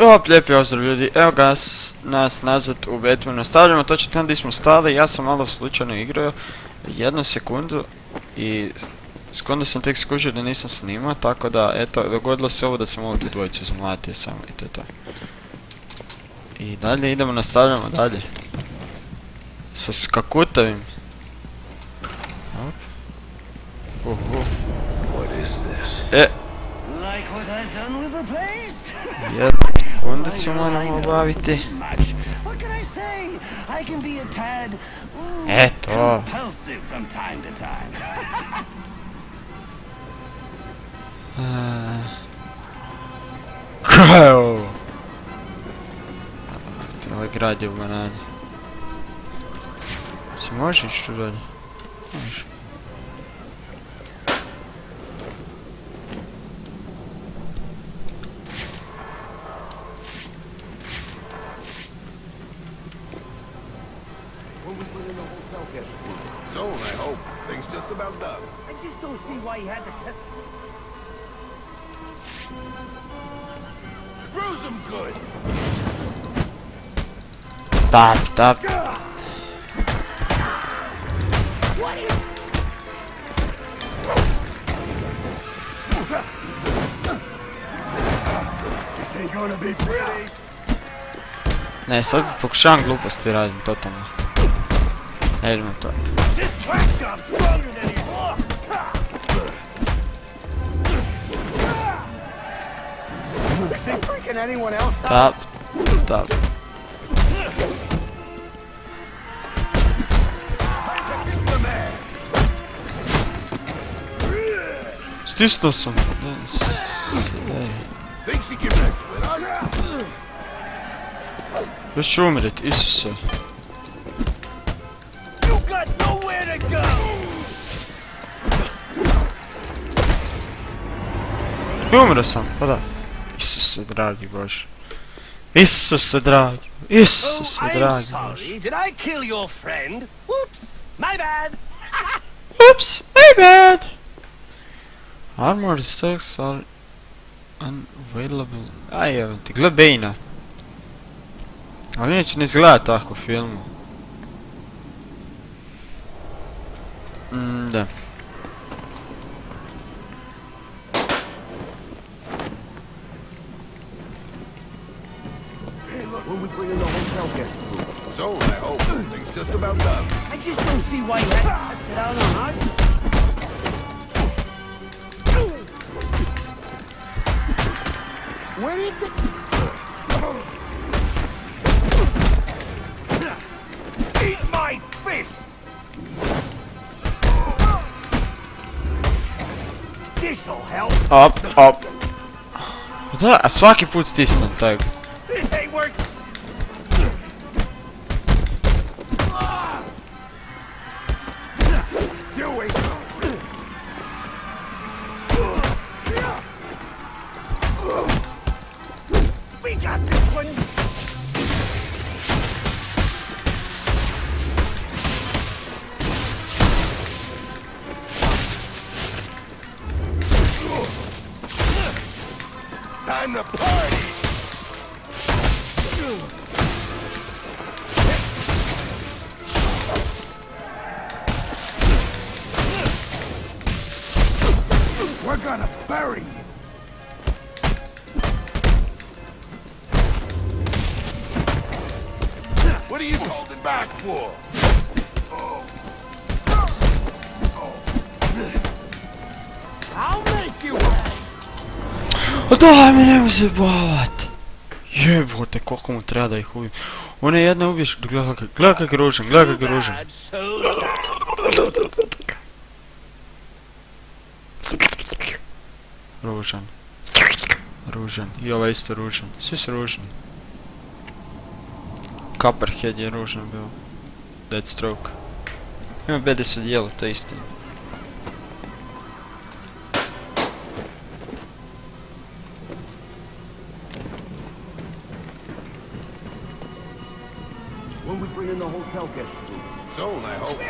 Op, lijepi pozdrav ljudi, evo ga nas, nas nazad u Batmanu. Nastavljamo točno tam gdje smo stali, ja sam malo slučajno igrao jednu sekundu i sekundu sam tek skužio da nisam snimao, tako da eto, dogodilo se ovo da sam ovu tu dvojicu zmlatio samo i to je to. I dalje idemo, nastavljamo dalje. Sa skakutavim. Op. Uhu. What is this? E, jednu sekundicu moramo obaviti. Eto. Eee, Kaj je ovo? Ovaj grad je u banani. Si možeš ići tu dalje? Može. Tap, tap. Be pretty. Ne, sad pokušavam gluposti radim, totalno. Ne idemo to. This whack Mephisto'sun. Ve şu umret Isüs'e. Io mi resam, vada. Isuse dragi bože. Isuse dragi. Isuse dragi sorry. Did I kill your friend? Oops, my bad. Oops, my bad. Armored stacks are unavailable. Aj, evo ti, gle Bane-a. Ali inače ne izgleda tako u filmu. Mm, da. When we bring in the hotel guest room. So, I hope. Things just about done. I just don't see why you had to test it out on Where did the... Eat my fist! This'll help. Up, up. Да, а сваки путь здесь на так. Gonna bury you. What are you holding back for? I'll make you daj me nemoj se bavat! Jebote, koliko mu treba da ih ubijem. One jedne ubiješ, gledaj kak, gledaj kak je ružan, gledaj kak je ružan. Ružan. Ružan. I ovaj isto ružan. Svi su ružni. Copperhead je ružan bio. Deathstroke. Ima BDS odijelo, to je istina. When we bring in the hotel guest room. Soon, I hope.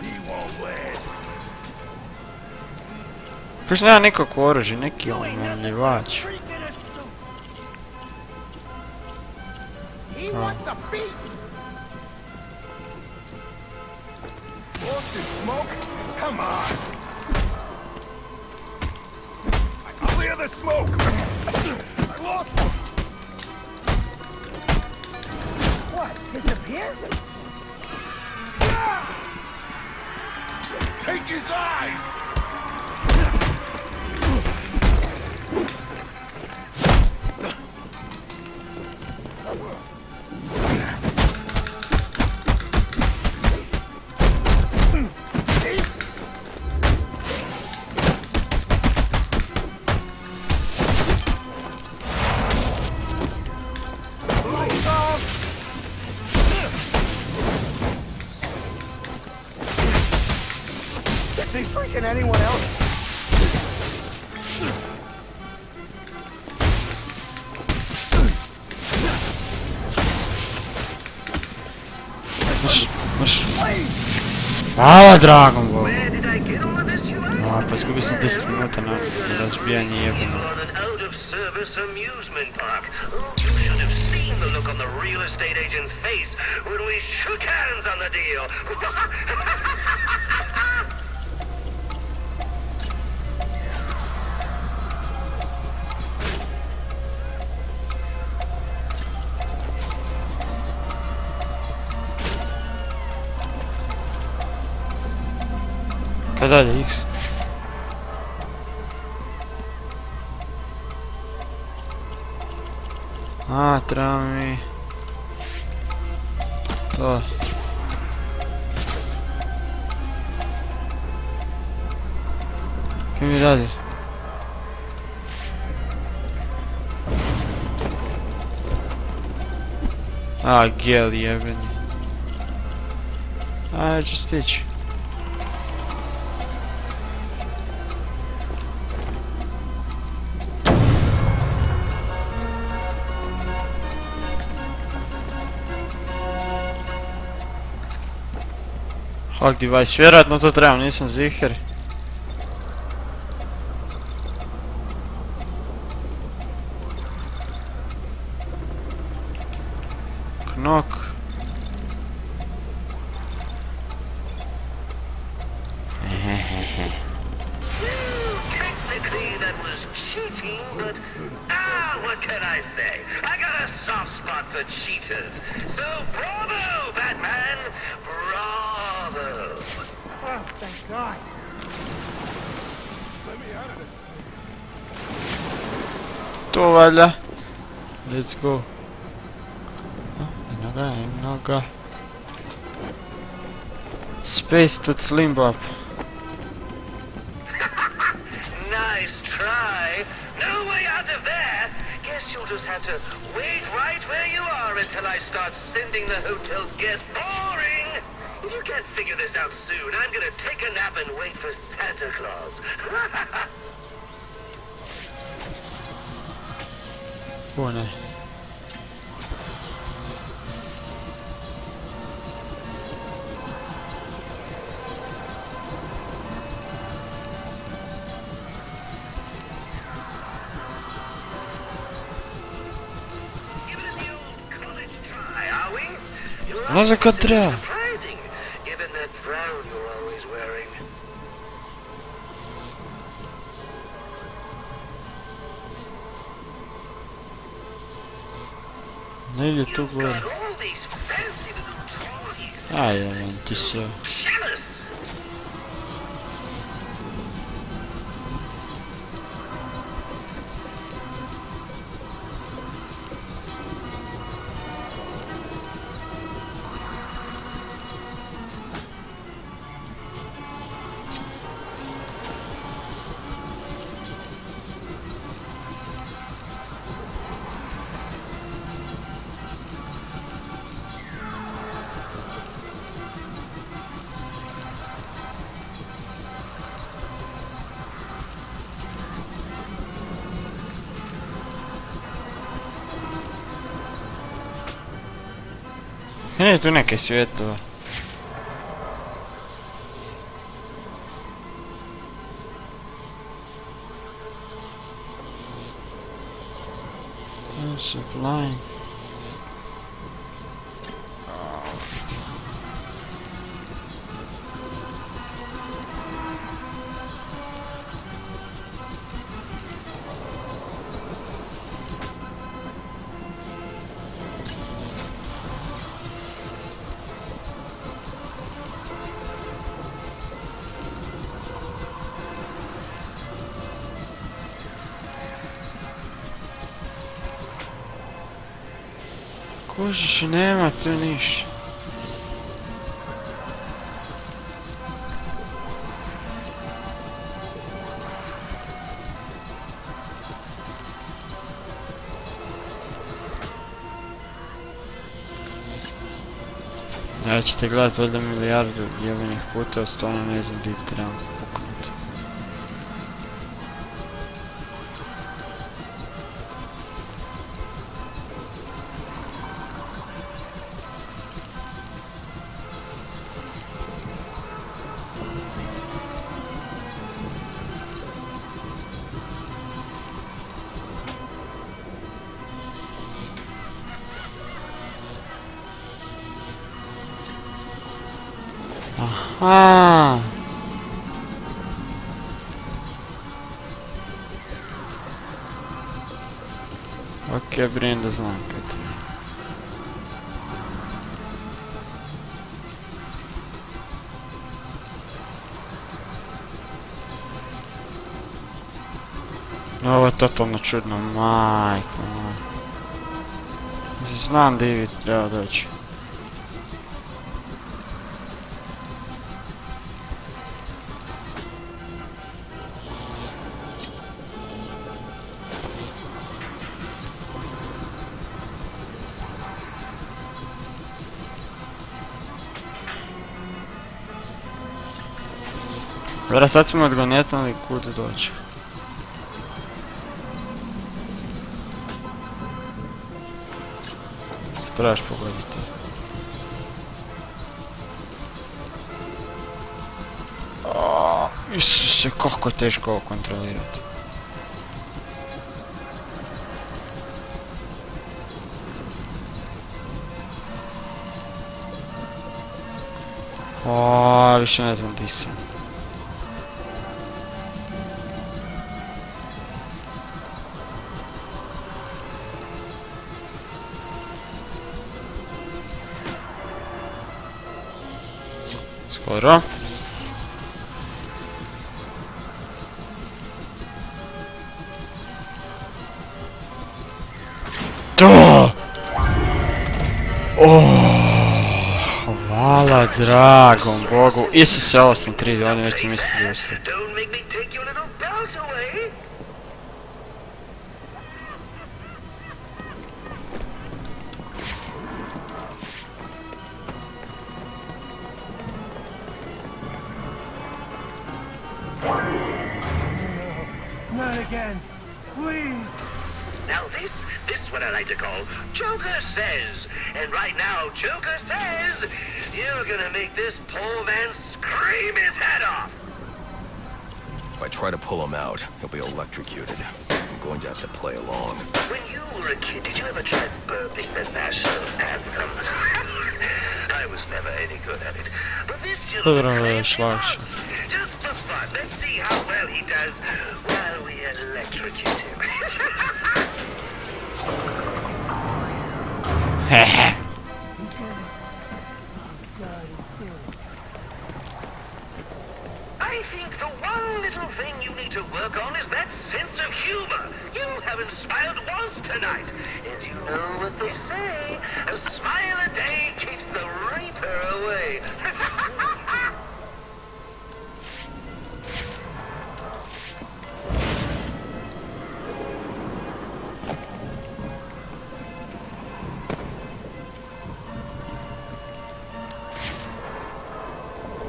He won't win. Kaš nema nikakvo oružje, neki omamljivač. He wants a beat. Take his eyes. This, you ask? A, pa izgubio sam 10 minuta na razbijanje jebeno. Oh, the look on the real estate agent's face when we shook hands on the deal. Kadar X. Ah, trame. Oh. ¿Qué mirades? Ah, Gilly Avenue. Ah, just itch. Ak, die vai sfērēt, nu tad rēm, nīsim ziheri. Knok. Soft spot for cheaters. So bravo, Batman! Bravo! Oh, thank God. Let me out of this. To valjda. Let's go. A, Eno ga, eno. Space to Slimbop. Nice try. No way out of there. Guess you'll just have to wait right where you are until I start sending the hotel guests boring figure this out soon. I'm gonna take a nap and wait for Santa Claus. bueno. Она закадря. Es que sube todo. Ah, Supply. Kužiš, nema tu niš. Ja ćete gledat valjda milijardu jebenih puta, stvarno ne znam di trebam Я, блин, не знаю, как это. Ну а вот это на чудно, майк. Знан Дэвид, да, дочь. Dobro, sad smo odgonetnuli kud doći. Trebaš pogoditi? Isuse, kako teško ovo kontrolirati. Aaaa, više ne znam di sam. Skoro. Da! Oh, hvala dragom Bogu. Isuse, ovo sam 3D, oni već sam mislili da this is what I like to call Joker Says. And right now, Joker Says, you're gonna make this poor man scream his head off. If I try to pull him out, he'll be electrocuted. I'm going to have to play along. When you were a kid, did you ever try burping the national anthem? I you'll Dobro, claim još him lakše. out. Just I think the one little thing you need to work on is that sense of humor. You have inspired once tonight. And you know what they say, a smile a day keeps the reaper away.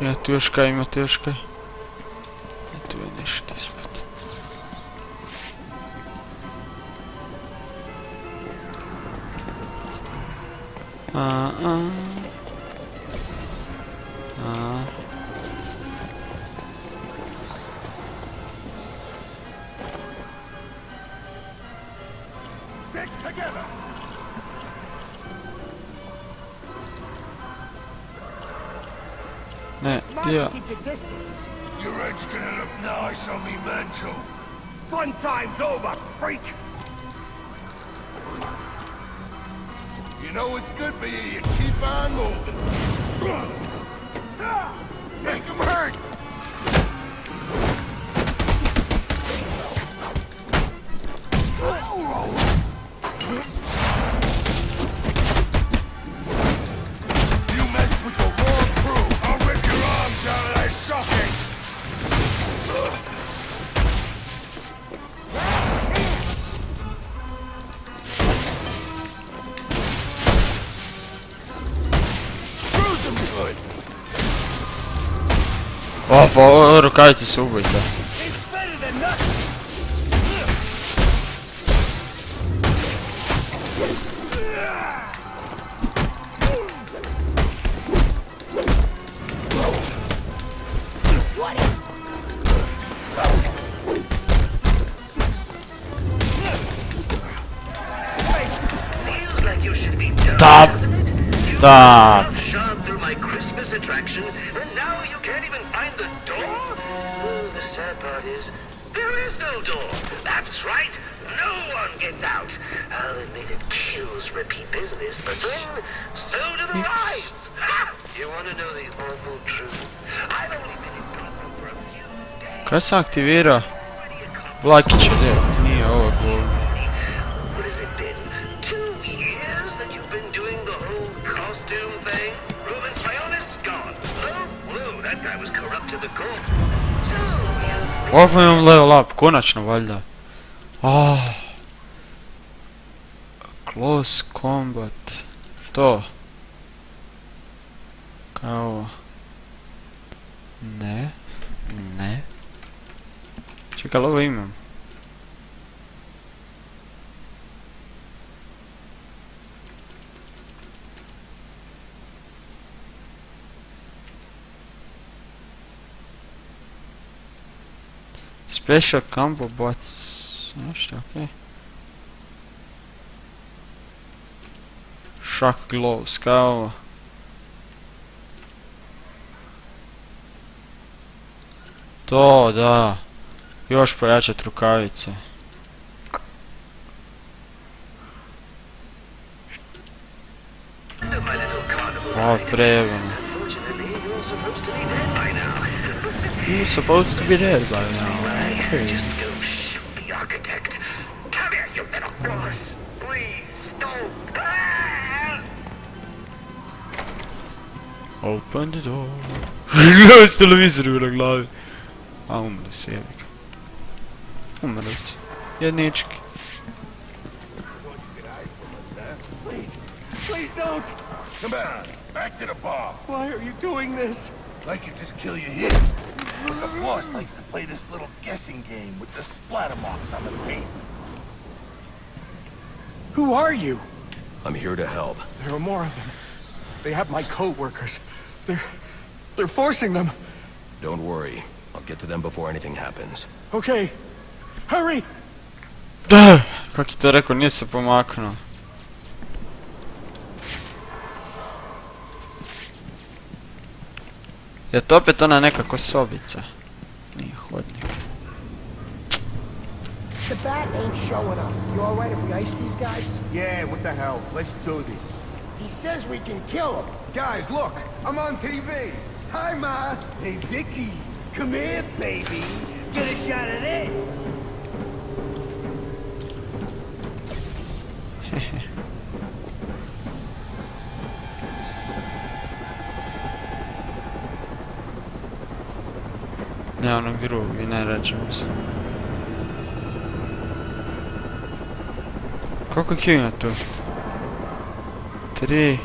Jätőskáj, metőskáj. Jätőnyes tisztet. Ah, ah. Ne. Keep your distance. Your head's gonna look nice on me mantle. Fun time's over, freak. You know it's good for you, you keep on moving. Порукайтесь, убить, да. Так. Так. Guy was corrupt to the core. So, you Ovo imam level up, konačno valjda. Ah. Close combat. To. Kao... Ne. Чекалово имя. Special combo bots. Ну что, окей. Shock glow, scour. То, да. Još pojačat rukavice. O, prejebano. He's supposed to be dead by now. Open the door. Gledaj s televizoru na glavi. A umre si, jebik. Umre si. Jednički. Please, please don't. Come on, back to the bar. Why are you doing this? Like you just kill you here. But the boss likes to play this little guessing game with the splatter marks on the paint. Who are you? I'm here to help. There are more of them. They have my co-workers. They're... they're forcing them. Don't worry. I'll get to them before anything happens. Okay. Hurry! Da, kak je to rekao, nije se pomaknuo. Je to opet ona nekako sobica? Nije hodnik. The bat ain't showing up. You all right if we ice these guys? Yeah, what the hell? Let's do this. He says we can kill him. Guys, look, I'm on TV. Hi, Ma. Hey, Vicky, come here, baby. Get a shot of this. Ne onog drugog i ne rađemo se. Koliko je kina tu? Tri.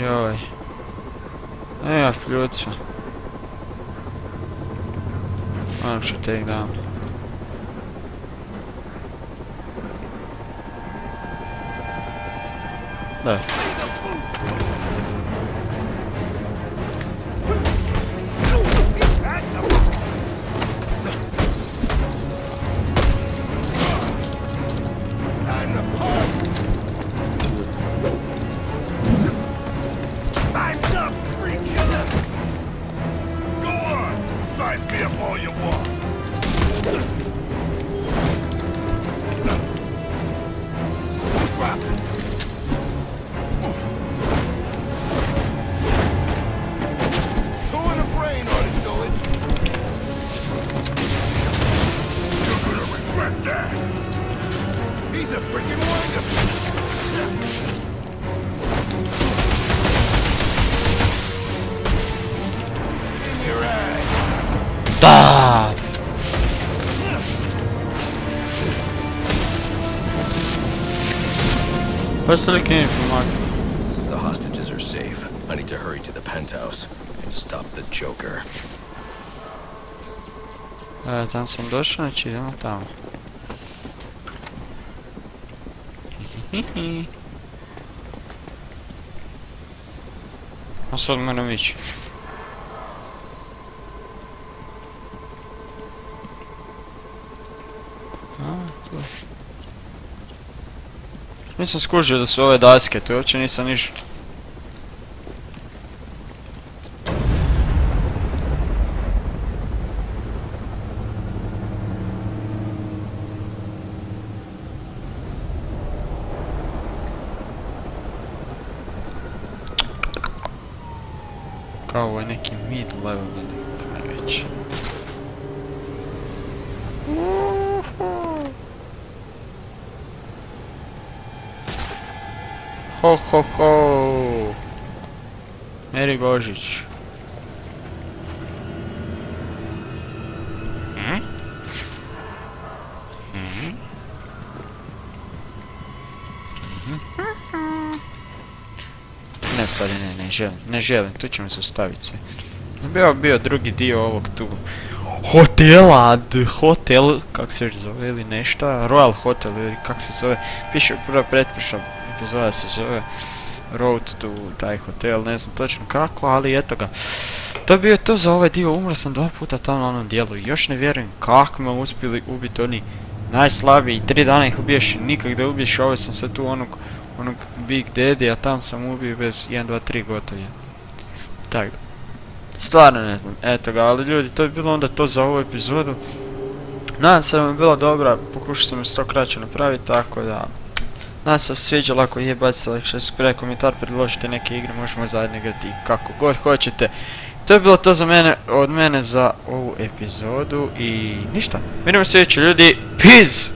Joj. Nema pljuca. Moram što take down. Da. What's the looking for Mark? The hostages are safe. I need to hurry to the penthouse and stop the Joker. E, tam sam došao, znači idemo tamo. A sad moram ići. Nisam skužio da su ove daske, tu uopće nisam ništa. Kao ovo je neki mid level ili kaj već. Ho ho ho! Meri Božić. Hm? Hm? Ne, stvari ne, ne želim, ne želim, tu ćemo se ostaviti se. Bio bio drugi dio ovog tu hotela, hotel, kak se još zove ili nešto, Royal Hotel ili kak se zove, piše prva pretprošla epizoda se zove Road to taj hotel, ne znam točno kako, ali eto ga. To bio to za ovaj dio, umro sam dva puta tamo na onom dijelu i još ne vjerujem kako me uspjeli ubiti oni najslabiji, tri dana ih ubiješ nikak da ubiješ, ovo sam sad tu onog, onog Big Daddy, a tam sam ubio bez 1, 2, 3 gotovo je. Tako. Stvarno ne znam, eto ga, ali ljudi, to je bilo onda to za ovu epizodu. Nadam se da vam je bilo dobro, pokušao sam je što kraće napraviti, tako da... Nadam se da se sviđalo, ako je bacite like, subscribe, komentar, predložite neke igre, možemo zajedno igrati kako god hoćete. To je bilo to za mene, od mene za ovu epizodu i ništa. Vidimo se sljedeće ljudi, peace!